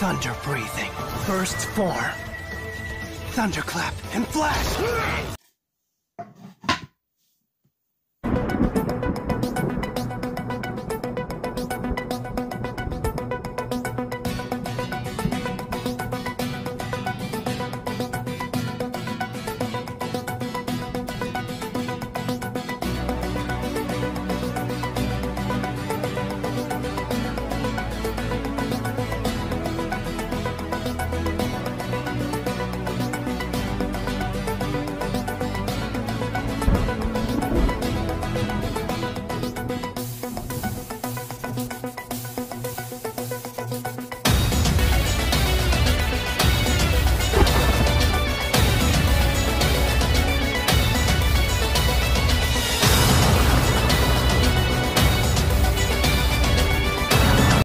Thunder breathing. first form. Thunderclap and flash!